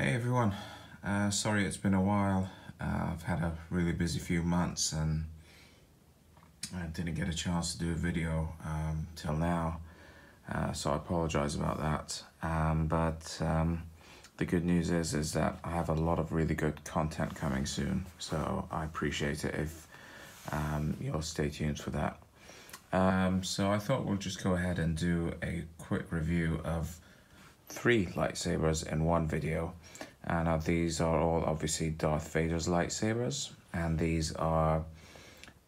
Hey everyone, uh, sorry it's been a while. Uh, I've had a really busy few months and I didn't get a chance to do a video um, till now, uh, so I apologize about that. Um, but um, the good news is is that I have a lot of really good content coming soon, so I appreciate it if um, you'll stay tuned for that. Um, so I thought we'll just go ahead and do a quick review of three lightsabers in one video. And now these are all obviously Darth Vader's lightsabers, and these are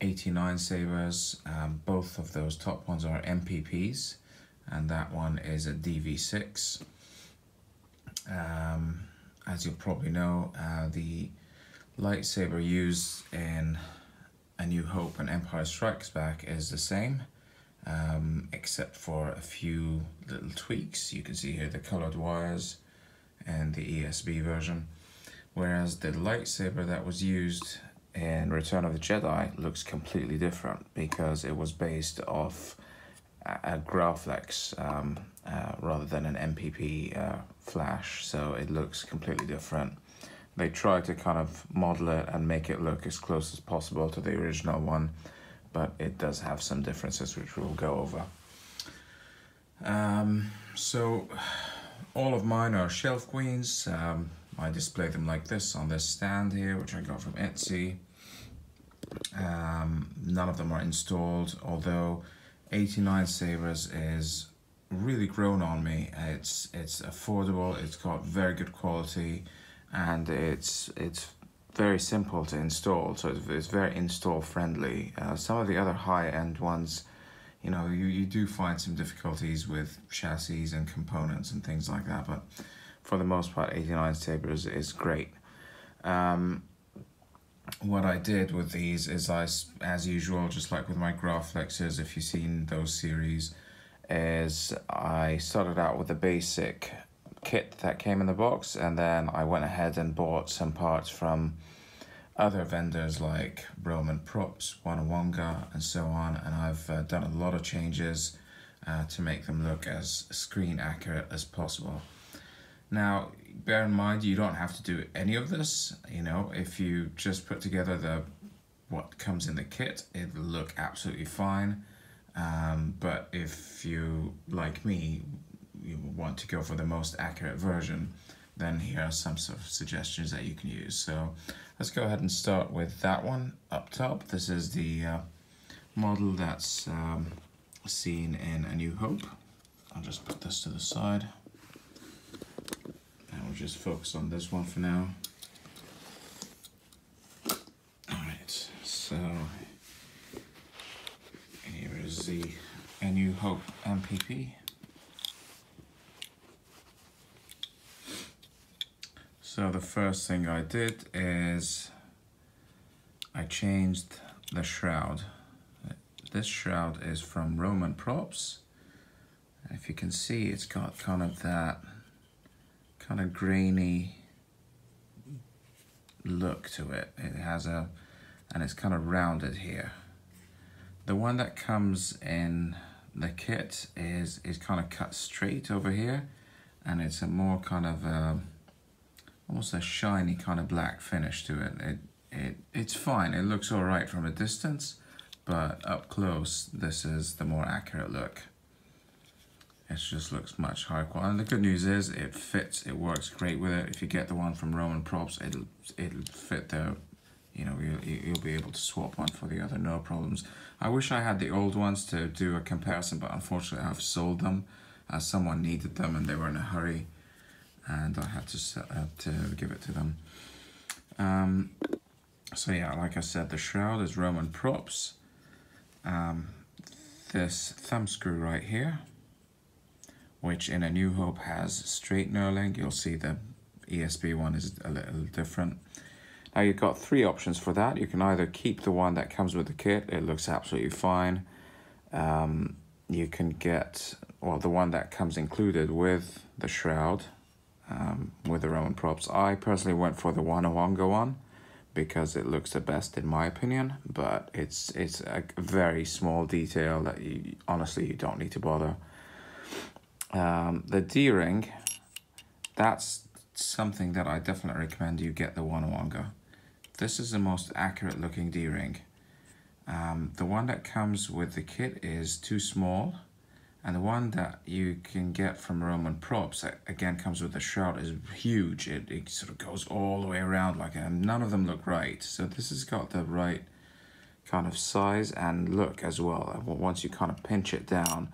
89 sabers. Um, both of those top ones are MPPs, and that one is a DV6. Um, as you'll probably know, uh, the lightsaber used in A New Hope and Empire Strikes Back is the same um, except for a few little tweaks. You can see here the colored wires and the ESB version. Whereas the lightsaber that was used in Return of the Jedi looks completely different because it was based off a, Graflex um, uh, rather than an MPP uh, flash, so it looks completely different. They try to kind of model it and make it look as close as possible to the original one, but it does have some differences which we'll go over. Um, so all of mine are shelf queens. Um, I display them like this on this stand here, which I got from Etsy. Um, none of them are installed, although 89 Sabers is really grown on me. It's it's affordable, it's got very good quality, and it's it's very simple to install, so it's, it's very install friendly. Uh, some of the other high end ones, you know, you, you do find some difficulties with chassis and components and things like that, but for the most part, 89 Saber is is great. Um, what I did with these is I, as usual, just like with my Graflexes, if you've seen those series, is I started out with a basic kit that came in the box and then I went ahead and bought some parts from other vendors like Roman Props, WannaWanga and so on. And I've uh, done a lot of changes uh, to make them look as screen accurate as possible. Now bear in mind you don't have to do any of this. You know if you just put together the what comes in the kit it'll look absolutely fine. Um, but if you like me you want to go for the most accurate version, then here are some sort of suggestions that you can use. So let's go ahead and start with that one up top. This is the uh, model that's um, seen in A New Hope. I'll just put this to the side. And we'll just focus on this one for now. Alright, so here is the A New Hope MPP. So the first thing I did is I changed the shroud. This shroud is from Roman Props. If you can see, it's got kind of that kind of grainy look to it. It has a, and it's kind of rounded here. The one that comes in the kit is, is kind of cut straight over here and it's a more kind of, um, almost a shiny kind of black finish to it. It, it It's fine, it looks all right from a distance, but up close, this is the more accurate look. It just looks much higher quality. And the good news is it fits, it works great with it. If you get the one from Roman Props, it'll, it'll fit there. You know, you'll, you'll be able to swap one for the other, no problems. I wish I had the old ones to do a comparison, but unfortunately I've sold them as someone needed them and they were in a hurry and I had to set, uh, to give it to them. Um, so yeah, like I said, the shroud is Roman props. Um, this thumb screw right here, which in A New Hope has straight knurling. You'll see the ESB one is a little different. Now you've got three options for that. You can either keep the one that comes with the kit. It looks absolutely fine. Um, you can get, well, the one that comes included with the shroud um, with the Roman props. I personally went for the WannaWanga one because it looks the best in my opinion, but it's it's a very small detail that you honestly you don't need to bother. Um, the D-ring, that's something that I definitely recommend you get the WannaWanga. This is the most accurate looking D-ring. Um, the one that comes with the kit is too small and the one that you can get from Roman Props again comes with a shroud is huge. It, it sort of goes all the way around like and none of them look right. So this has got the right kind of size and look as well. Once you kind of pinch it down,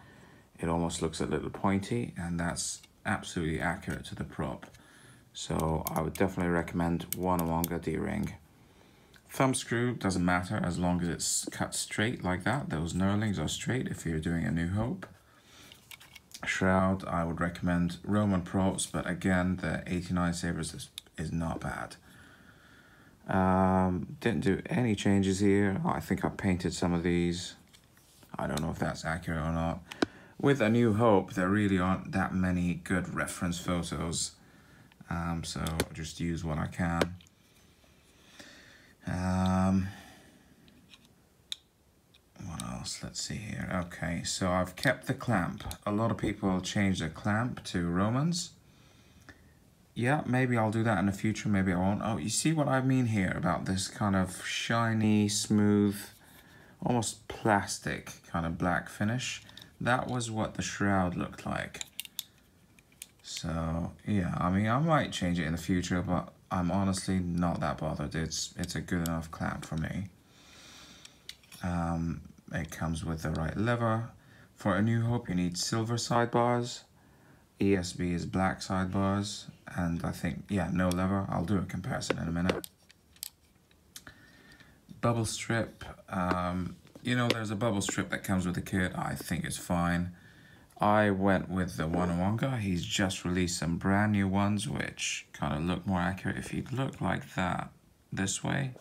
it almost looks a little pointy and that's absolutely accurate to the prop. So I would definitely recommend WannaWanga D-ring. Thumb screw doesn't matter as long as it's cut straight like that. Those knurlings are straight if you're doing a New Hope. Shroud, I would recommend Roman props, but again, the 89 Sabers is, is not bad. Um, didn't do any changes here. I think I painted some of these. I don't know if that's accurate or not. With A New Hope, there really aren't that many good reference photos. Um, so I'll just use what I can. Um, else? Let's see here. Okay, so I've kept the clamp. A lot of people change the clamp to Romans. Yeah, maybe I'll do that in the future, maybe I won't. Oh, you see what I mean here about this kind of shiny, smooth, almost plastic kind of black finish? That was what the shroud looked like. So, yeah, I mean, I might change it in the future, but I'm honestly not that bothered. It's it's a good enough clamp for me. Um, it comes with the right lever. For A New Hope, you need silver sidebars. ESB is black sidebars. And I think, yeah, no lever. I'll do a comparison in a minute. Bubble strip. Um, you know, there's a bubble strip that comes with the kit. I think it's fine. I went with the WannaWanga. He's just released some brand new ones, which kind of look more accurate. If you look like that this way,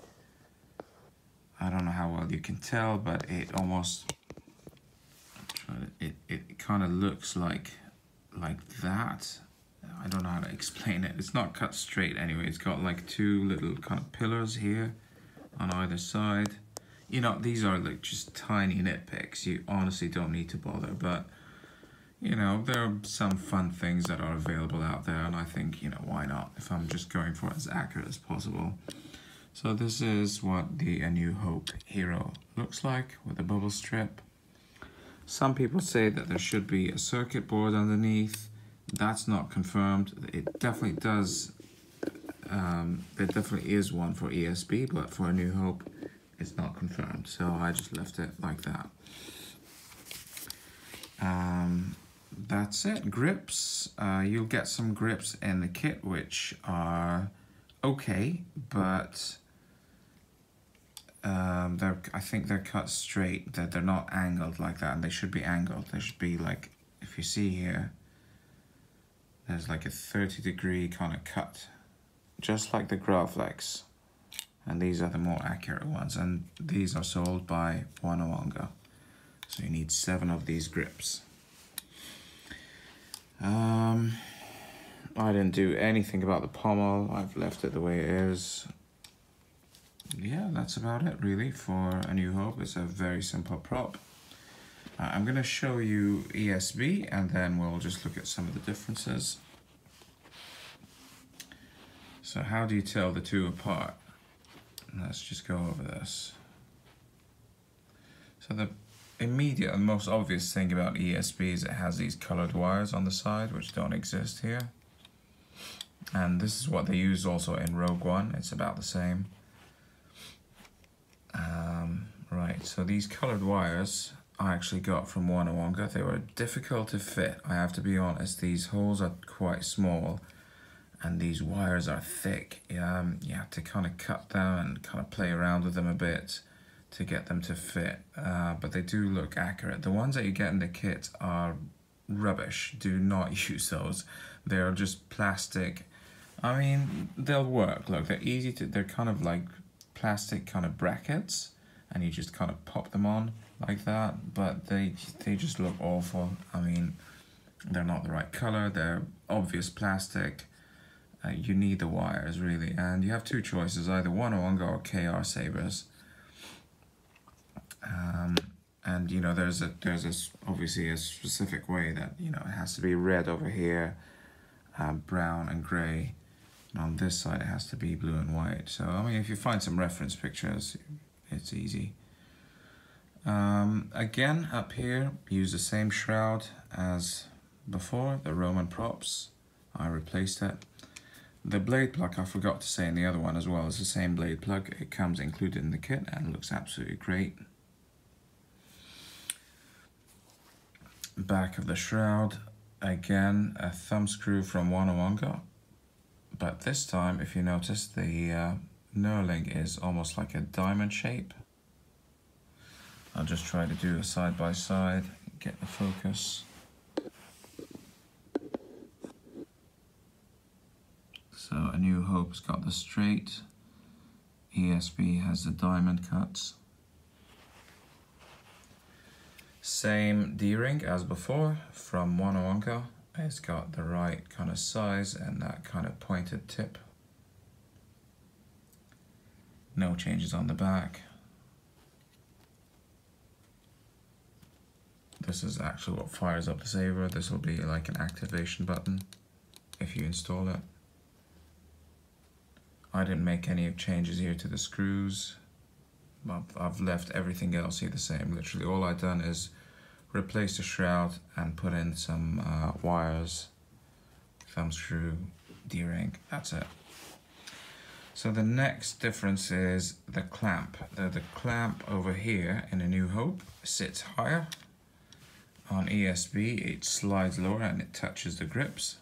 I don't know how well you can tell, but it almost, it, it kind of looks like, like that. I don't know how to explain it. It's not cut straight anyway. It's got like two little kind of pillars here on either side. You know, these are like just tiny nitpicks. You honestly don't need to bother, but you know, there are some fun things that are available out there, and I think, you know, why not if I'm just going for as accurate as possible. So this is what the A New Hope hero looks like with a bubble strip. Some people say that there should be a circuit board underneath. That's not confirmed. It definitely does, um, there definitely is one for ESB, but for A New Hope, it's not confirmed. So I just left it like that. Um, that's it. Grips. Uh, you'll get some grips in the kit which are okay, but um, they're I think they're cut straight. That they're not angled like that, and they should be angled. They should be like if you see here. There's like a 30 degree kind of cut, just like the Graflex. And these are the more accurate ones, and these are sold by WannaWanga. So you need seven of these grips. Um, I didn't do anything about the pommel. I've left it the way it is. Yeah, that's about it really for A New Hope. It's a very simple prop. Uh, I'm going to show you ESB and then we'll just look at some of the differences. So how do you tell the two apart? Let's just go over this. So the immediate and most obvious thing about ESB is it has these colored wires on the side which don't exist here. And this is what they use also in Rogue One. It's about the same. Um, right, so these colored wires I actually got from WannaWanga. They were difficult to fit. I have to be honest, these holes are quite small and these wires are thick. Um, you have to kind of cut them and kind of play around with them a bit to get them to fit, uh, but they do look accurate. The ones that you get in the kit are rubbish. Do not use those. They're just plastic. I mean, they'll work. Look, they're easy to, they're kind of like plastic kind of brackets and you just kind of pop them on like that, but they, they just look awful. I mean, they're not the right color. They're obvious plastic. Uh, you need the wires really, and you have two choices, either WannaWanga or KR Sabers. Um, and you know, there's a there's a obviously a specific way that you know it has to be red over here, uh, brown and gray On this side, it has to be blue and white. So, I mean, if you find some reference pictures, it's easy. Um, again, up here, use the same shroud as before, the Roman props. I replaced it. The blade plug, I forgot to say in the other one as well, is the same blade plug. It comes included in the kit and looks absolutely great. Back of the shroud, again, a thumb screw from WannaWanga. But this time, if you notice, the uh, knurling is almost like a diamond shape. I'll just try to do a side by side, get the focus. So A New Hope's got the straight, ESB has the diamond cuts. Same D-ring as before from WannaWanga. It's got the right kind of size and that kind of pointed tip. No changes on the back. This is actually what fires up the saber. This will be like an activation button if you install it. I didn't make any changes here to the screws. I've left everything else here the same. Literally all I've done is replace the shroud and put in some uh, wires, thumb screw, D-ring, that's it. So the next difference is the clamp. The, the clamp over here in A New Hope sits higher. On ESB it slides lower and it touches the grips.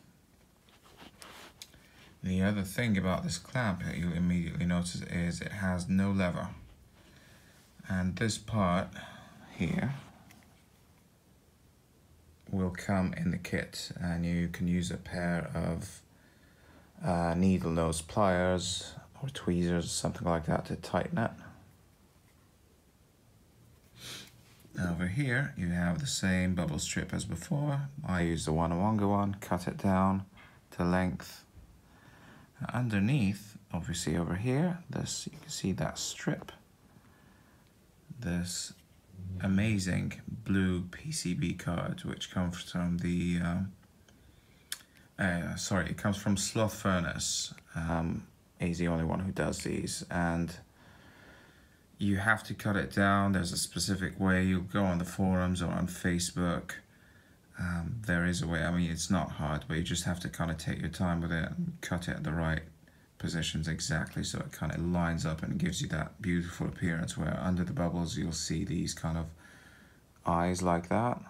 The other thing about this clamp that you'll immediately notice is it has no lever. And this part here will come in the kit and you can use a pair of uh, needle nose pliers or tweezers, something like that to tighten it. Over here you have the same bubble strip as before. I use the WannaWanga one, cut it down to length underneath, obviously over here, this you can see that strip. This amazing blue PCB card, which comes from the, um, uh, sorry, it comes from Slothfurnace. Um, he's the only one who does these, and you have to cut it down. There's a specific way. You go on the forums or on Facebook um, there is a way. I mean, it's not hard, but you just have to kind of take your time with it and cut it at the right positions exactly so it kind of lines up and gives you that beautiful appearance where under the bubbles you'll see these kind of eyes like that.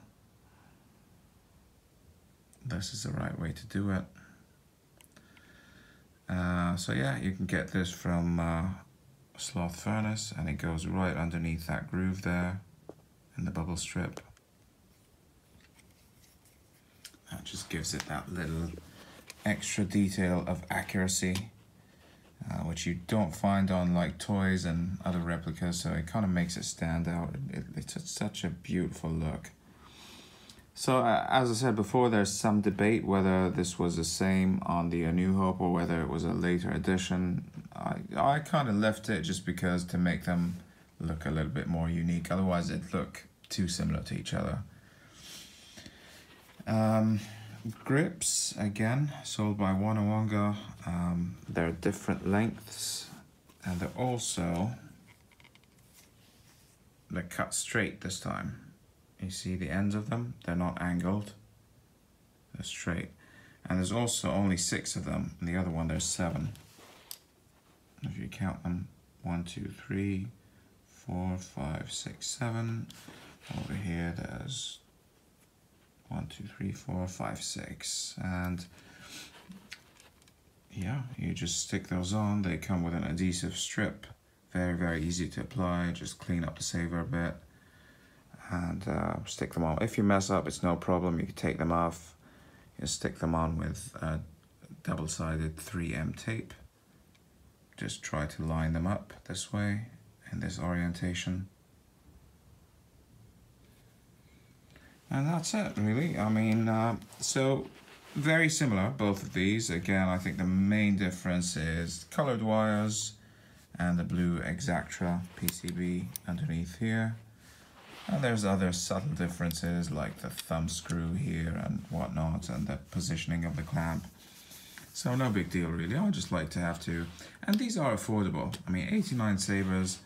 This is the right way to do it. Uh, so yeah, you can get this from uh, Slothfurnace and it goes right underneath that groove there in the bubble strip. That just gives it that little extra detail of accuracy, uh, which you don't find on like toys and other replicas, so it kind of makes it stand out. It, it's such a beautiful look. So uh, as I said before, there's some debate whether this was the same on the A New Hope or whether it was a later edition. I, I kind of left it just because to make them look a little bit more unique. Otherwise it'd look too similar to each other. Um, grips, again, sold by WannaWanga. Um, they're different lengths and they're also, they're cut straight this time. You see the ends of them? They're not angled. They're straight. And there's also only six of them. And the other one, there's seven. If you count them, one, two, three, four, five, six, seven. Over here, there's one, two, three, four, five, six. And yeah, you just stick those on. They come with an adhesive strip. Very, very easy to apply. Just clean up the saber a bit and uh, stick them on. If you mess up, it's no problem. You can take them off. You stick them on with a double-sided 3M tape. Just try to line them up this way in this orientation. And that's it, really. I mean, uh, so very similar, both of these. Again, I think the main difference is colored wires and the blue Xactra PCB underneath here. And there's other subtle differences like the thumb screw here and whatnot and the positioning of the clamp. So no big deal really, I just like to have to, and these are affordable. I mean, 89 sabers,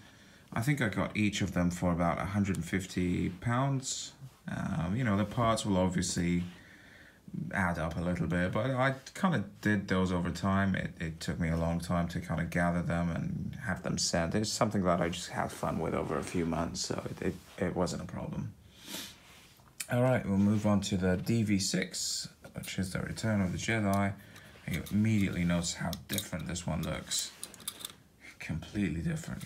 I think I got each of them for about 150 pounds. Um, you know, the parts will obviously add up a little bit, but I kind of did those over time. It, it took me a long time to kind of gather them and have them sent. It's something that I just had fun with over a few months, so it, it, it wasn't a problem. All right, we'll move on to the DV6, which is the Return of the Jedi. You immediately notice how different this one looks. Completely different.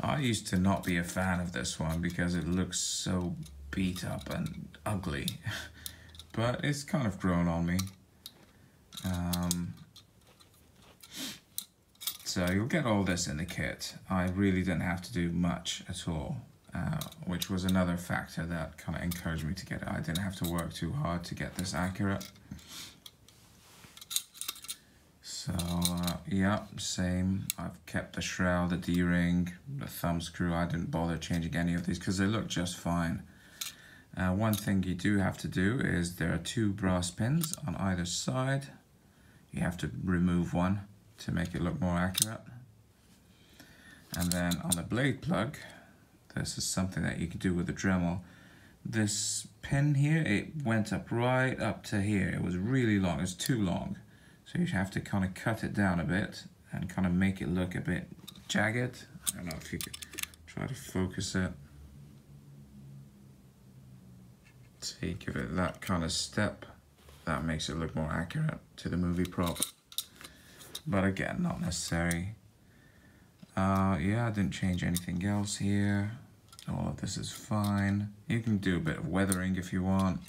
I used to not be a fan of this one because it looks so beat up and ugly. but it's kind of grown on me. Um, so you'll get all this in the kit. I really didn't have to do much at all, uh, which was another factor that kind of encouraged me to get it. I didn't have to work too hard to get this accurate. So, uh, yeah, same. I've kept the shroud, the D-ring, the thumb screw. I didn't bother changing any of these because they look just fine. Uh, one thing you do have to do is there are two brass pins on either side. You have to remove one to make it look more accurate. And then on the blade plug, this is something that you can do with a Dremel. This pin here, it went up right up to here. It was really long, it's too long. So you have to kind of cut it down a bit and kind of make it look a bit jagged. I don't know if you could try to focus it. See, give it that kind of step. That makes it look more accurate to the movie prop. But again, not necessary. Uh, yeah, I didn't change anything else here. All of this is fine. You can do a bit of weathering if you want.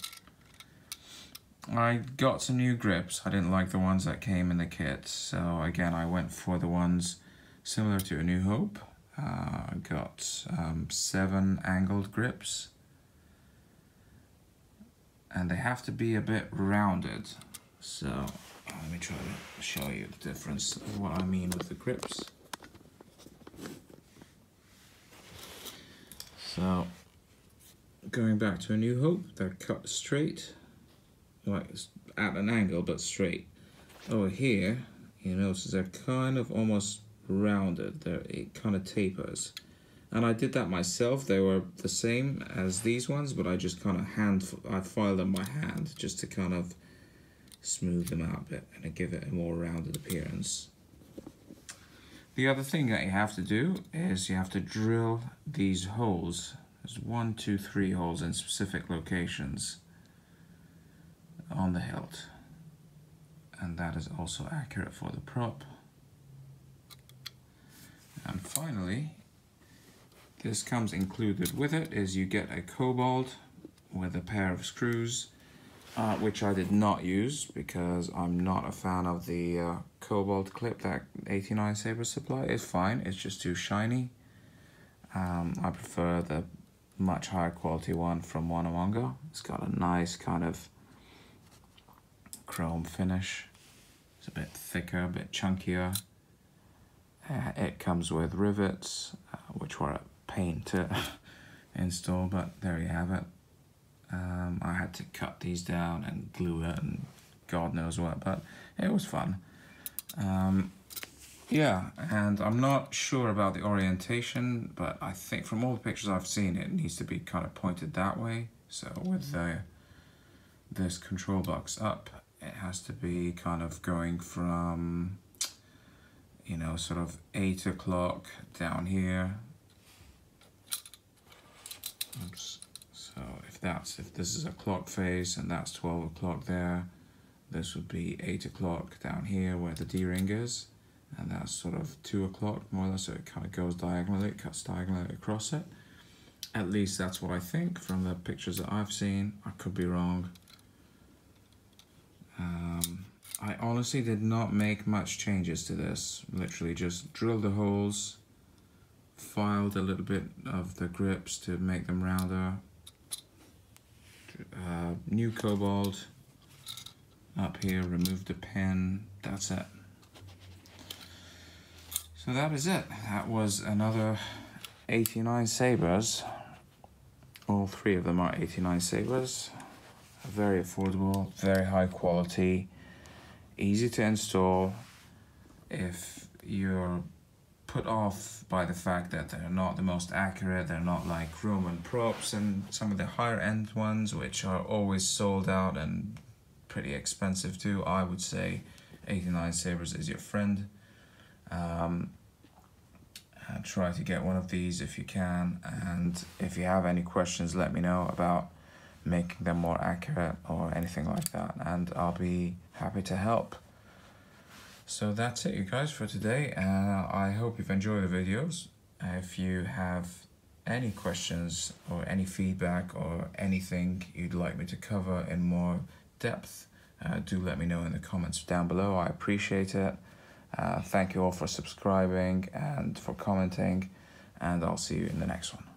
I got some new grips. I didn't like the ones that came in the kit. So again, I went for the ones similar to A New Hope. Uh, I got um, seven angled grips. And they have to be a bit rounded. So let me try to show you the difference of what I mean with the grips. So going back to A New Hope, they're cut straight like at an angle but straight. Over here, you notice they're kind of almost rounded. They're, it kind of tapers. And I did that myself. They were the same as these ones, but I just kind of hand, I filed them by hand just to kind of smooth them out a bit and give it a more rounded appearance. The other thing that you have to do is you have to drill these holes. There's one, two, three holes in specific locations on the hilt. And that is also accurate for the prop. And finally this comes included with it is you get a cobalt with a pair of screws uh, which I did not use because I'm not a fan of the uh, cobalt clip that 89 Saber supply. Is fine. It's just too shiny. Um, I prefer the much higher quality one from WannaWanga it's got a nice kind of chrome finish. It's a bit thicker, a bit chunkier. Uh, it comes with rivets, uh, which were a pain to install, but there you have it. Um, I had to cut these down and glue it and God knows what, but it was fun. Um, yeah, and I'm not sure about the orientation, but I think from all the pictures I've seen, it needs to be kind of pointed that way. So with the, this control box up it has to be kind of going from you know sort of 8 o'clock down here. Oops. so if that's if this is a clock face and that's 12 o'clock there this would be 8 o'clock down here where the D-ring is. And that's sort of 2 o'clock more or less so it kind of goes diagonally, it cuts diagonally across it. At least that's what I think from the pictures that I've seen. I could be wrong um, I honestly did not make much changes to this. Literally just drilled the holes, filed a little bit of the grips to make them rounder. Uh, new cobalt up here, removed the pin, that's it. So that is it. That was another 89 Sabers. All three of them are 89 Sabers very affordable, very high quality. easy to install. If you're put off by the fact that they're not the most accurate, they're not like Roman props and some of the higher end ones, which are always sold out and pretty expensive too. I would say 89 Sabers is your friend. Um, try to get one of these if you can, and if you have any questions, let me know about making them more accurate or anything like that, and I'll be happy to help. So that's it, you guys, for today. Uh, I hope you've enjoyed the videos. If you have any questions or any feedback or anything you'd like me to cover in more depth, uh, do let me know in the comments down below. I appreciate it. Uh, thank you all for subscribing and for commenting, and I'll see you in the next one.